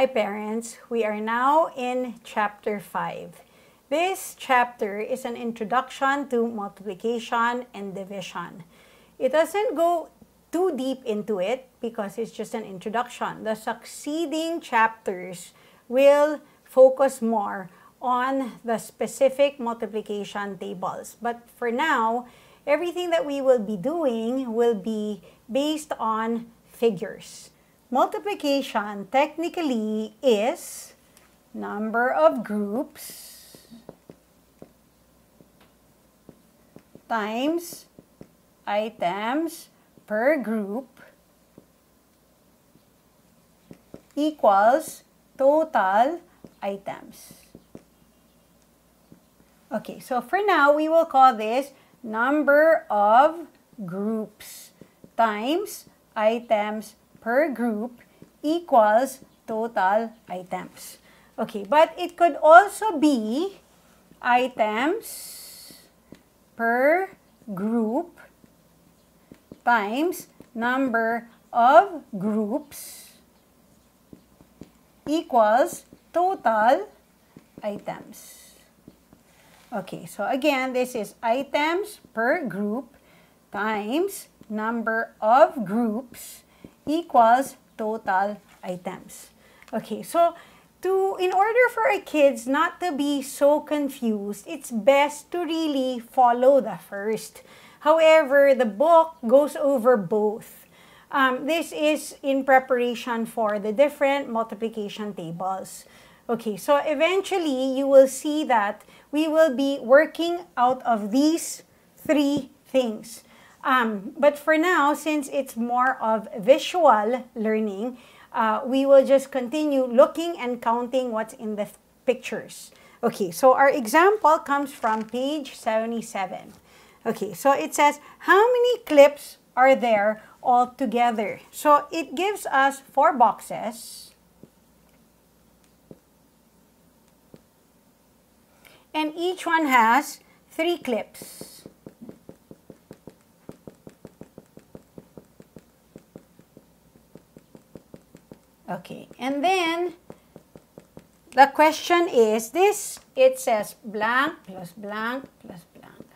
Hi parents, we are now in chapter 5. This chapter is an introduction to multiplication and division. It doesn't go too deep into it because it's just an introduction. The succeeding chapters will focus more on the specific multiplication tables. But for now, everything that we will be doing will be based on figures. Multiplication technically is number of groups times items per group equals total items. Okay, so for now, we will call this number of groups times items per group equals total items. Okay, but it could also be items per group times number of groups equals total items. Okay, so again, this is items per group times number of groups equals total items. Okay, so to in order for our kids not to be so confused, it's best to really follow the first. However, the book goes over both. Um, this is in preparation for the different multiplication tables. Okay, so eventually you will see that we will be working out of these three things. Um, but for now, since it's more of visual learning, uh, we will just continue looking and counting what's in the pictures. Okay, so our example comes from page 77. Okay, so it says, how many clips are there all together? So it gives us four boxes. And each one has three clips. Okay, and then the question is this, it says blank plus blank plus blank.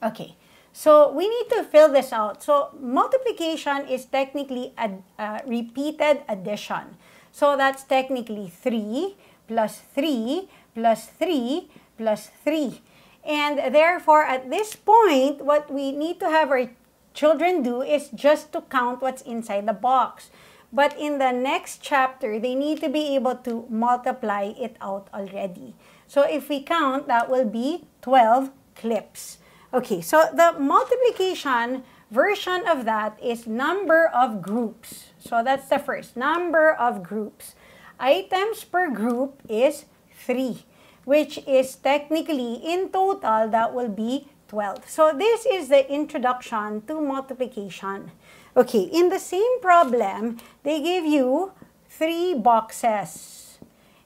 Okay, so we need to fill this out. So multiplication is technically a, repeated addition. So that's technically 3 plus 3 plus 3 plus 3. And therefore, at this point, what we need to have our children do is just to count what's inside the box. But in the next chapter, they need to be able to multiply it out already. So if we count, that will be 12 clips. Okay, so the multiplication version of that is number of groups. So that's the first, number of groups. Items per group is 3, which is technically in total that will be 12. So this is the introduction to multiplication. Okay, in the same problem, they give you three boxes.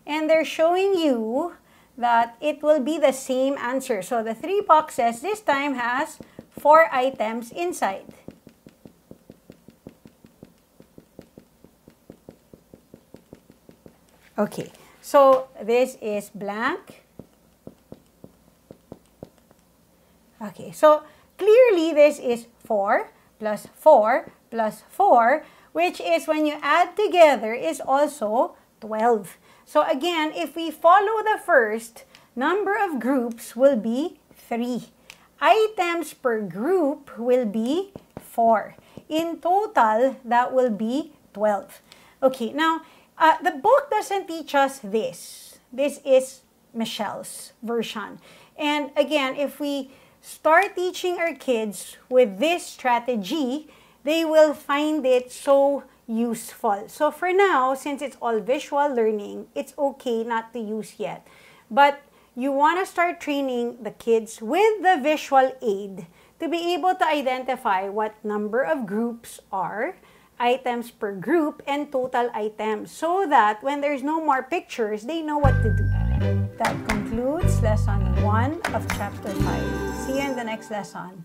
And they're showing you that it will be the same answer. So the three boxes this time has four items inside. Okay, so this is blank. Okay, so clearly this is 4 plus 4 plus 4, which is when you add together is also 12. So again, if we follow the first, number of groups will be 3. Items per group will be 4. In total, that will be 12. Okay, now, uh, the book doesn't teach us this. This is Michelle's version. And again, if we start teaching our kids with this strategy, they will find it so useful. So for now, since it's all visual learning, it's okay not to use yet. But you want to start training the kids with the visual aid to be able to identify what number of groups are, items per group, and total items so that when there's no more pictures, they know what to do. That concludes lesson 1 of chapter 5. See you in the next lesson.